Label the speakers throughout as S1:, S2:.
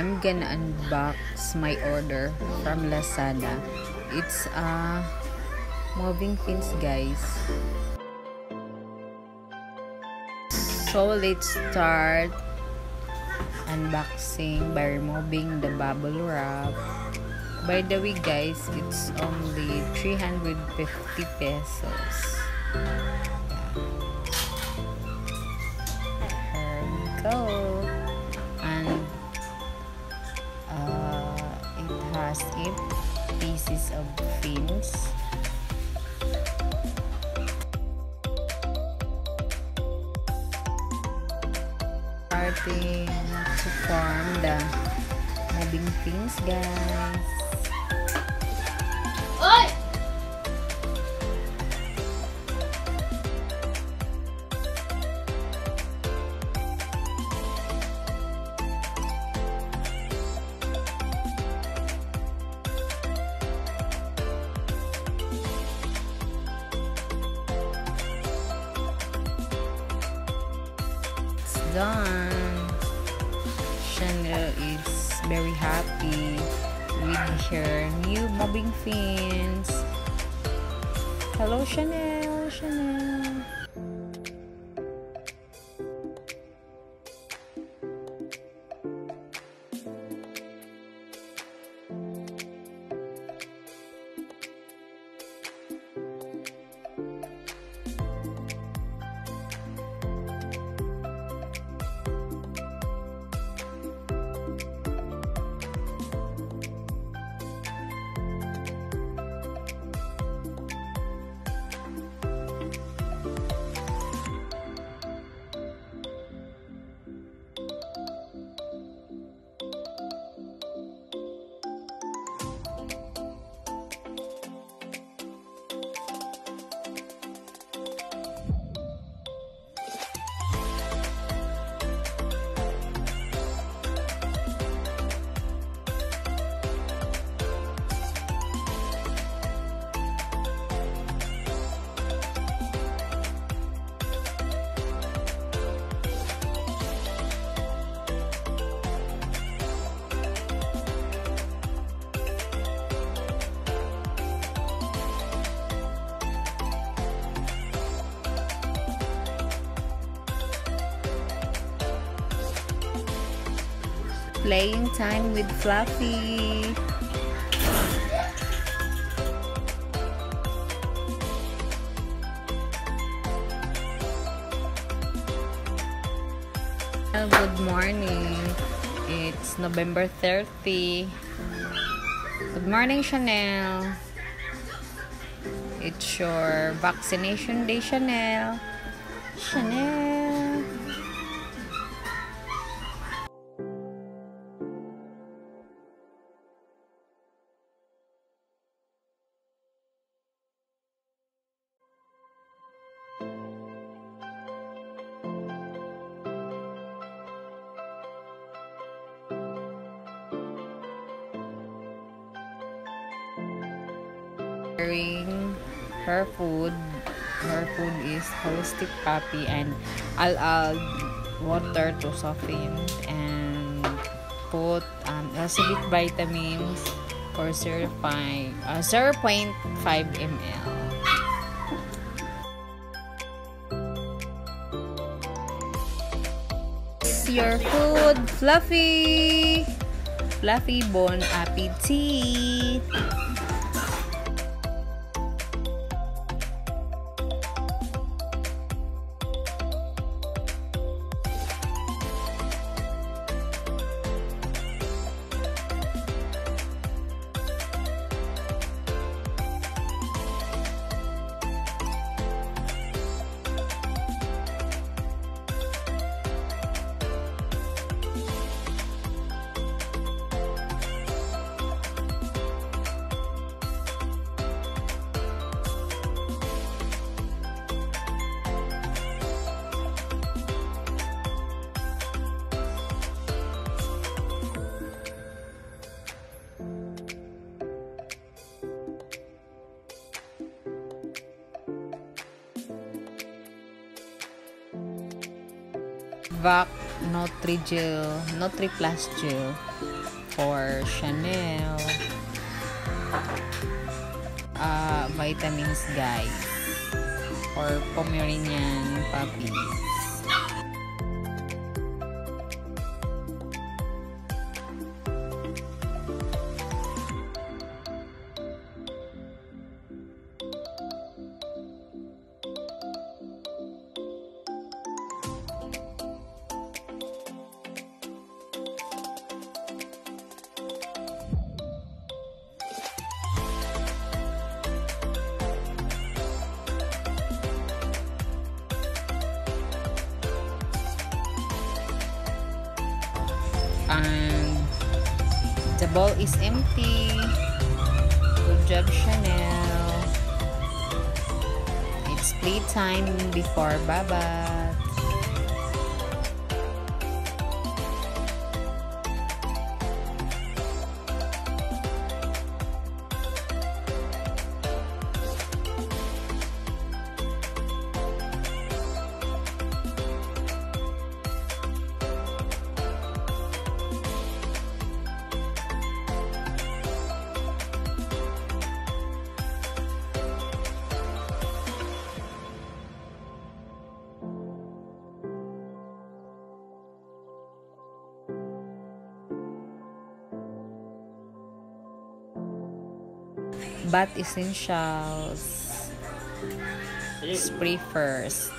S1: I'm gonna unbox my order from Lazada. It's a uh, moving fins guys. So let's start unboxing by removing the bubble wrap. By the way guys, it's only 350 pesos. Here we go. 8 pieces of fins. Starting to form the moving fins guys. Done. Chanel is very happy with her new mobbing fins. Hello Chanel. Playing time with Fluffy. Good morning. It's November 30. Good morning, Chanel. It's your vaccination day, Chanel. Chanel. Preparing her food. Her food is holistic puppy and I'll add water to soften and put um, acidic vitamins for 0, uh, 0 0.5 ml. your food, Fluffy! Fluffy Bon Appetit! Vac Nutri-Gel, Nutri-Plus Gel. for Chanel. Uh, vitamins guys. For Pomeranian puppies. And the bowl is empty. Good job Chanel. It's playtime before Baba bath essentials? Spray first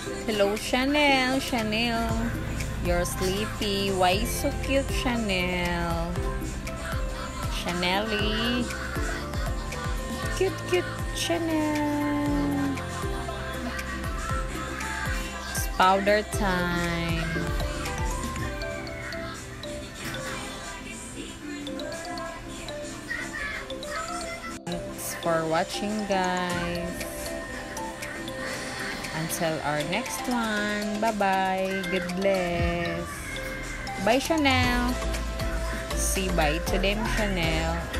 S1: Hello, Chanel. Chanel. You're sleepy. Why so cute, Chanel? Chanel. Cute, cute Chanel. It's powder time. Thanks for watching, guys. Until our next one. Bye-bye. God bless. Bye, Chanel. See bye to them, Chanel.